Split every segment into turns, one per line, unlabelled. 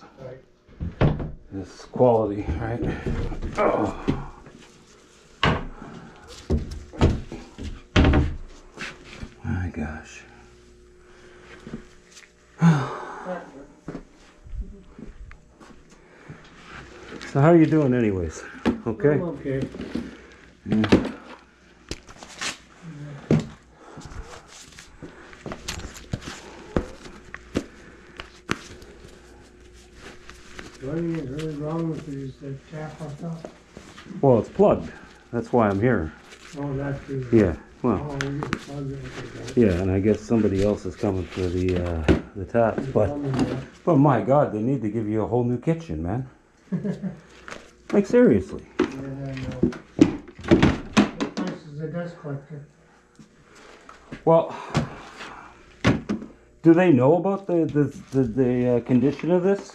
Right.
This quality, right? Oh. My gosh. So how are you doing anyways? Okay?
I'm okay. The thing that's really wrong with it is the tap on top.
Well, it's plugged. That's why I'm here.
Oh, that's the.
Yeah, well,
Oh, you plug it, okay, got
yeah, and I guess somebody else is coming for the, uh, the taps, but, but my God, they need to give you a whole new kitchen, man. Like seriously.
Uh, this place is a dust collector.
Well, do they know about the, the, the, the uh, condition of this?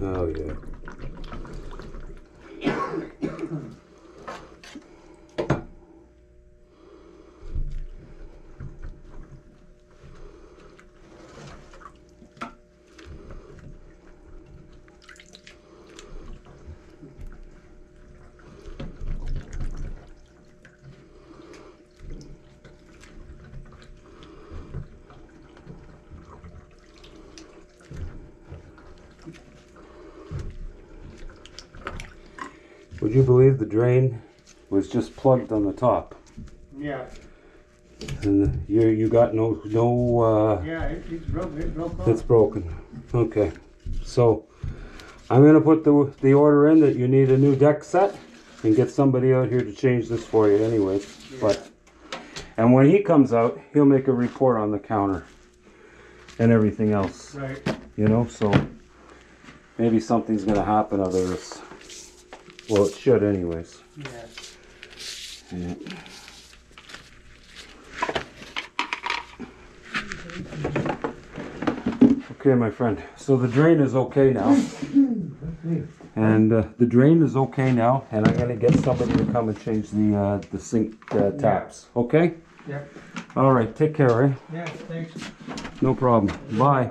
Oh, yeah. Would you believe the drain was just plugged on the top?
Yeah,
And you, you got no, no, uh,
yeah, it, it's broke, it broke off.
It's broken. Okay. So I'm gonna put the the order in that you need a new deck set and get somebody out here to change this for you anyways. But and when he comes out, he'll make a report on the counter and everything else.
Right,
You know, so maybe something's gonna happen out of this. Well it should anyways.
yeah.
Yeah. Okay, my friend. So the drain is okay now. And uh, the drain is okay now, and I'm gonna get somebody to come and change the uh, the sink uh, taps. Okay?
Yep.
All right. Take care, eh?
Yeah, thanks.
No problem. Bye.